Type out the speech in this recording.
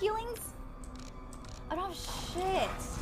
healings? I don't have shit.